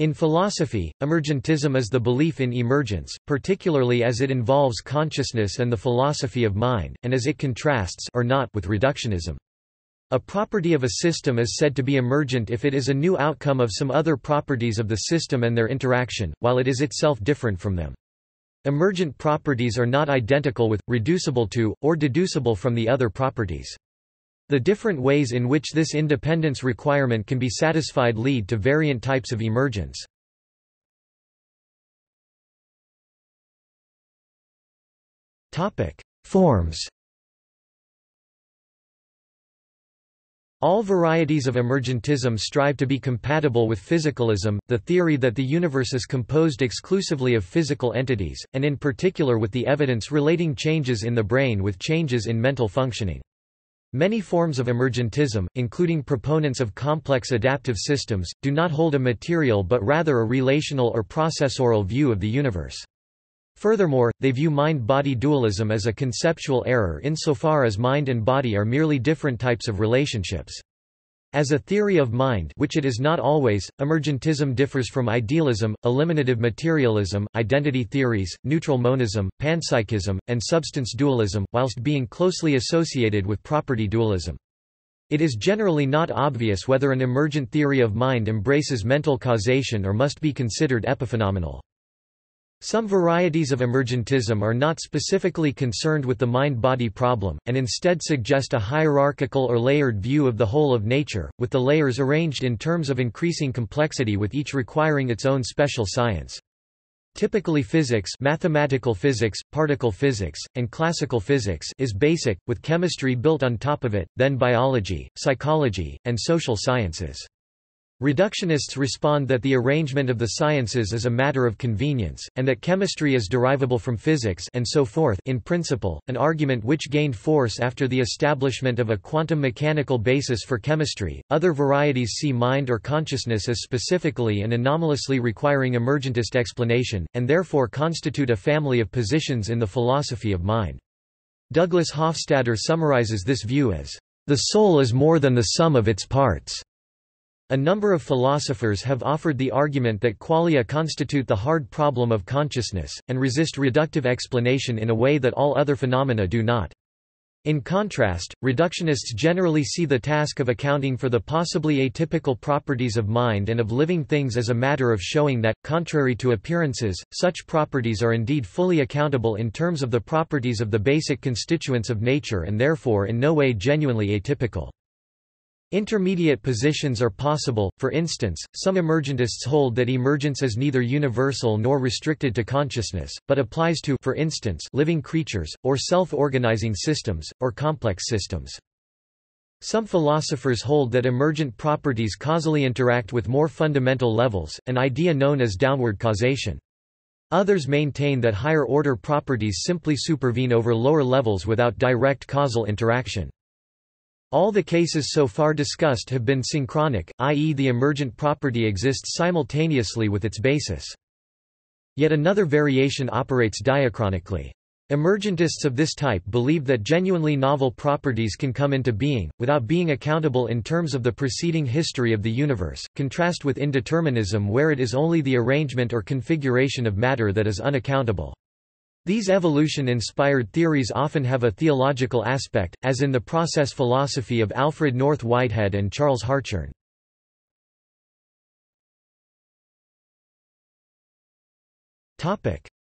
In philosophy, emergentism is the belief in emergence, particularly as it involves consciousness and the philosophy of mind, and as it contrasts or not with reductionism. A property of a system is said to be emergent if it is a new outcome of some other properties of the system and their interaction, while it is itself different from them. Emergent properties are not identical with, reducible to, or deducible from the other properties. The different ways in which this independence requirement can be satisfied lead to variant types of emergence. Forms All varieties of emergentism strive to be compatible with physicalism, the theory that the universe is composed exclusively of physical entities, and in particular with the evidence relating changes in the brain with changes in mental functioning. Many forms of emergentism, including proponents of complex adaptive systems, do not hold a material but rather a relational or processual view of the universe. Furthermore, they view mind-body dualism as a conceptual error insofar as mind and body are merely different types of relationships. As a theory of mind which it is not always, emergentism differs from idealism, eliminative materialism, identity theories, neutral monism, panpsychism, and substance dualism, whilst being closely associated with property dualism. It is generally not obvious whether an emergent theory of mind embraces mental causation or must be considered epiphenomenal. Some varieties of emergentism are not specifically concerned with the mind-body problem, and instead suggest a hierarchical or layered view of the whole of nature, with the layers arranged in terms of increasing complexity with each requiring its own special science. Typically physics mathematical physics, particle physics, and classical physics is basic, with chemistry built on top of it, then biology, psychology, and social sciences. Reductionists respond that the arrangement of the sciences is a matter of convenience, and that chemistry is derivable from physics and so forth in principle, an argument which gained force after the establishment of a quantum mechanical basis for chemistry. Other varieties see mind or consciousness as specifically and anomalously requiring emergentist explanation, and therefore constitute a family of positions in the philosophy of mind. Douglas Hofstadter summarizes this view as, "...the soul is more than the sum of its parts." A number of philosophers have offered the argument that qualia constitute the hard problem of consciousness, and resist reductive explanation in a way that all other phenomena do not. In contrast, reductionists generally see the task of accounting for the possibly atypical properties of mind and of living things as a matter of showing that, contrary to appearances, such properties are indeed fully accountable in terms of the properties of the basic constituents of nature and therefore in no way genuinely atypical. Intermediate positions are possible, for instance, some emergentists hold that emergence is neither universal nor restricted to consciousness, but applies to for instance, living creatures, or self-organizing systems, or complex systems. Some philosophers hold that emergent properties causally interact with more fundamental levels, an idea known as downward causation. Others maintain that higher-order properties simply supervene over lower levels without direct causal interaction. All the cases so far discussed have been synchronic, i.e. the emergent property exists simultaneously with its basis. Yet another variation operates diachronically. Emergentists of this type believe that genuinely novel properties can come into being, without being accountable in terms of the preceding history of the universe, contrast with indeterminism where it is only the arrangement or configuration of matter that is unaccountable. These evolution-inspired theories often have a theological aspect, as in the process philosophy of Alfred North Whitehead and Charles Hartshorne.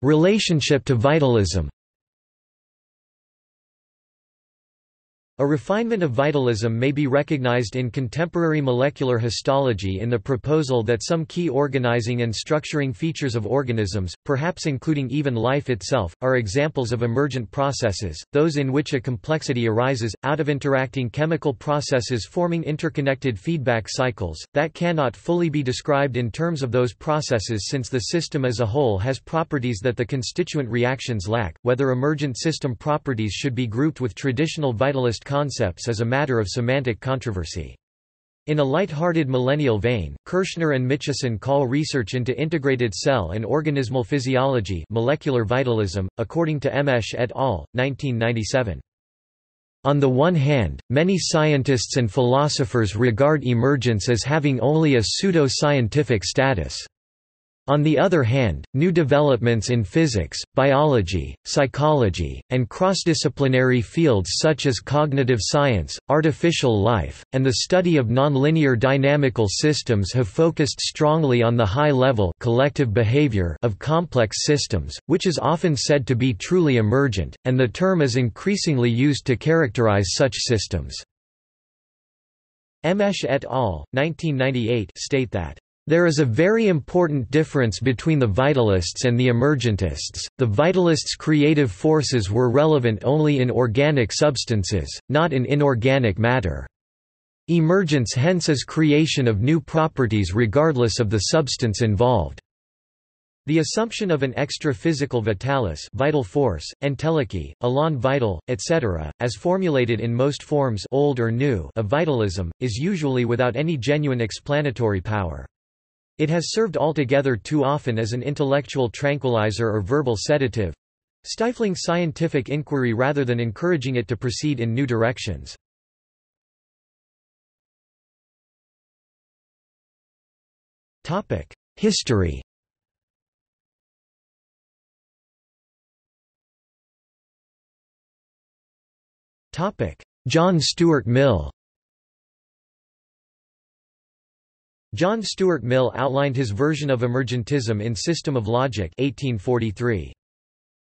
Relationship to vitalism A refinement of vitalism may be recognized in contemporary molecular histology in the proposal that some key organizing and structuring features of organisms, perhaps including even life itself, are examples of emergent processes, those in which a complexity arises, out of interacting chemical processes forming interconnected feedback cycles, that cannot fully be described in terms of those processes since the system as a whole has properties that the constituent reactions lack. Whether emergent system properties should be grouped with traditional vitalist concepts is a matter of semantic controversy. In a light-hearted millennial vein, Kirschner and Mitchison call research into integrated cell and organismal physiology molecular vitalism, according to Emmeche et al., 1997. On the one hand, many scientists and philosophers regard emergence as having only a pseudo-scientific status. On the other hand, new developments in physics, biology, psychology, and cross-disciplinary fields such as cognitive science, artificial life, and the study of nonlinear dynamical systems have focused strongly on the high-level collective behavior of complex systems, which is often said to be truly emergent, and the term is increasingly used to characterize such systems. Emmeche et al. 1998 state that there is a very important difference between the vitalists and the emergentists. The vitalists' creative forces were relevant only in organic substances, not in inorganic matter. Emergence hence is creation of new properties regardless of the substance involved. The assumption of an extra-physical vitalis vital force, entelechy, elan vital, etc., as formulated in most forms old or new of vitalism, is usually without any genuine explanatory power. It has served altogether too often as an intellectual tranquilizer or verbal sedative, stifling scientific inquiry rather than encouraging it to proceed in new directions. History John Stuart Mill John Stuart Mill outlined his version of emergentism in System of Logic 1843.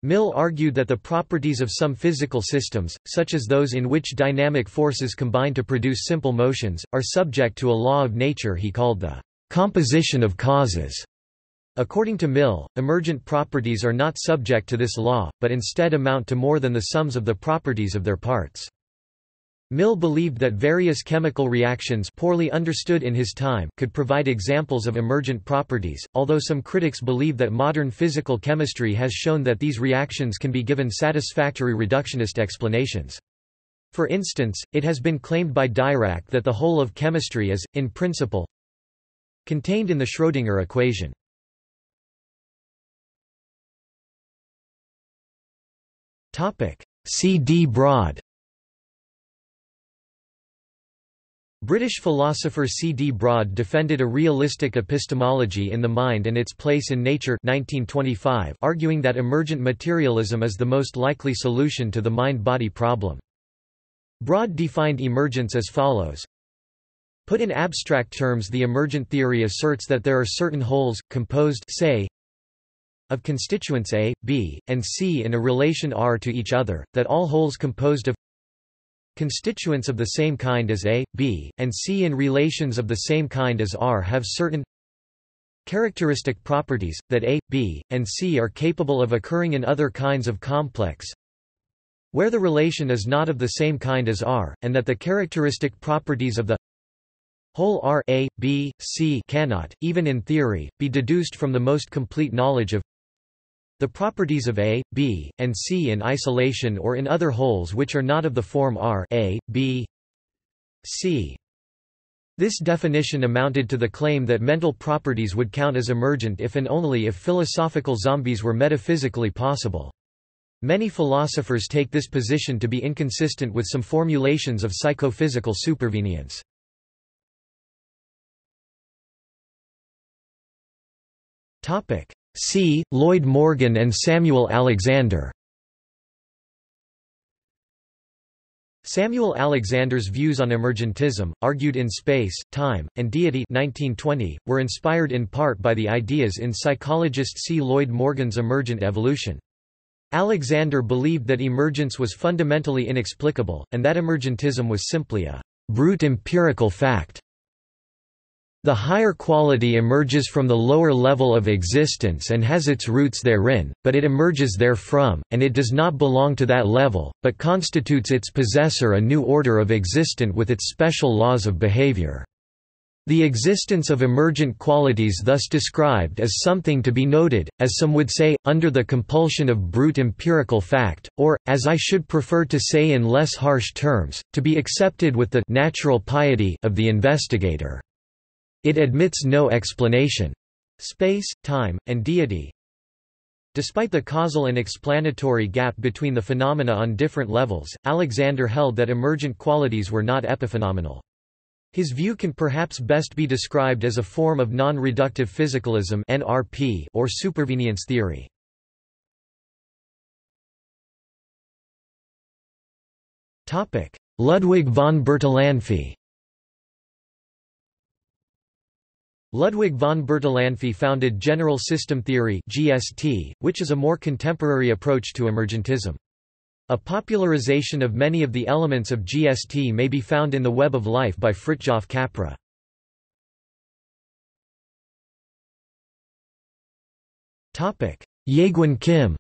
Mill argued that the properties of some physical systems, such as those in which dynamic forces combine to produce simple motions, are subject to a law of nature he called the composition of causes. According to Mill, emergent properties are not subject to this law, but instead amount to more than the sums of the properties of their parts. Mill believed that various chemical reactions poorly understood in his time could provide examples of emergent properties, although some critics believe that modern physical chemistry has shown that these reactions can be given satisfactory reductionist explanations. For instance, it has been claimed by Dirac that the whole of chemistry is, in principle, contained in the Schrödinger equation. C. D. Broad British philosopher C. D. Broad defended a realistic epistemology in the mind and its place in nature 1925, arguing that emergent materialism is the most likely solution to the mind-body problem. Broad defined emergence as follows. Put in abstract terms the emergent theory asserts that there are certain wholes, composed say, of constituents A, B, and C in a relation R to each other, that all wholes composed of Constituents of the same kind as A, B, and C in relations of the same kind as R have certain characteristic properties, that A, B, and C are capable of occurring in other kinds of complex where the relation is not of the same kind as R, and that the characteristic properties of the whole R A, B, C cannot, even in theory, be deduced from the most complete knowledge of the properties of A, B, and C in isolation or in other wholes which are not of the form R A, B, C. This definition amounted to the claim that mental properties would count as emergent if and only if philosophical zombies were metaphysically possible. Many philosophers take this position to be inconsistent with some formulations of psychophysical supervenience. C. Lloyd Morgan and Samuel Alexander Samuel Alexander's views on emergentism, argued in Space, Time, and Deity 1920, were inspired in part by the ideas in psychologist C. Lloyd Morgan's emergent evolution. Alexander believed that emergence was fundamentally inexplicable, and that emergentism was simply a brute empirical fact. The higher quality emerges from the lower level of existence and has its roots therein, but it emerges therefrom, and it does not belong to that level, but constitutes its possessor a new order of existent with its special laws of behavior. The existence of emergent qualities thus described is something to be noted, as some would say, under the compulsion of brute empirical fact, or, as I should prefer to say in less harsh terms, to be accepted with the natural piety of the investigator. It admits no explanation. Space, time, and deity. Despite the causal and explanatory gap between the phenomena on different levels, Alexander held that emergent qualities were not epiphenomenal. His view can perhaps best be described as a form of non-reductive physicalism (NRP) or supervenience theory. Topic: Ludwig von Bertalanffy. Ludwig von Bertalanffy founded general system theory (GST), which is a more contemporary approach to emergentism. A popularization of many of the elements of GST may be found in The Web of Life by Fritjof Capra. Jaegwon Kim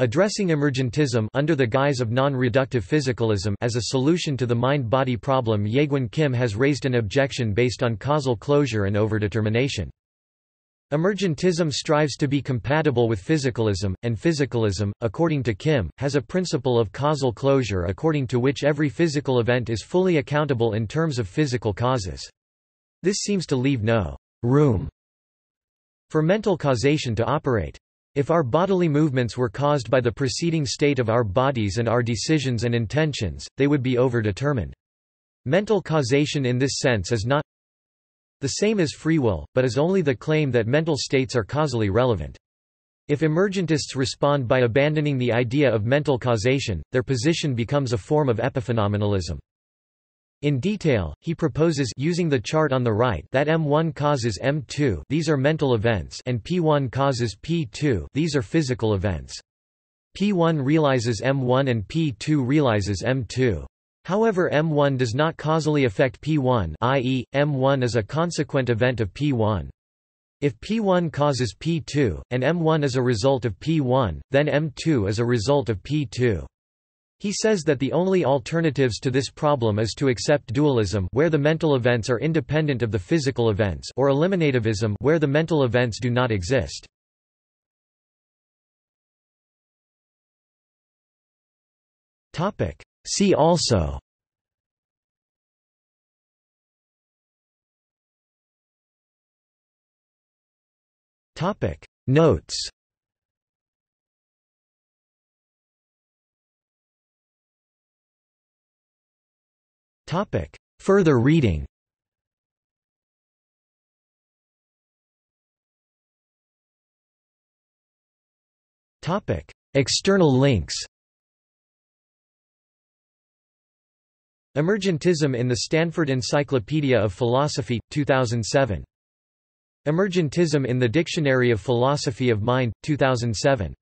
Addressing emergentism under the guise of non-reductive physicalism as a solution to the mind-body problem Jaegwon Kim has raised an objection based on causal closure and overdetermination. Emergentism strives to be compatible with physicalism, and physicalism, according to Kim, has a principle of causal closure according to which every physical event is fully accountable in terms of physical causes. This seems to leave no room for mental causation to operate. If our bodily movements were caused by the preceding state of our bodies and our decisions and intentions, they would be overdetermined. Mental causation in this sense is not the same as free will, but is only the claim that mental states are causally relevant. If emergentists respond by abandoning the idea of mental causation, their position becomes a form of epiphenomenalism. In detail, he proposes using the chart on the right that M1 causes M2 these are mental events and P1 causes P2 these are physical events. P1 realizes M1 and P2 realizes M2. However M1 does not causally affect P1 i.e., M1 is a consequent event of P1. If P1 causes P2, and M1 is a result of P1, then M2 is a result of P2. He says that the only alternatives to this problem is to accept dualism where the mental events are independent of the physical events or eliminativism where the mental events do not exist. See also Notes Topic Further reading Topic External links Emergentism in the Stanford Encyclopedia of Philosophy, 2007. Emergentism in the Dictionary of Philosophy of Mind, 2007.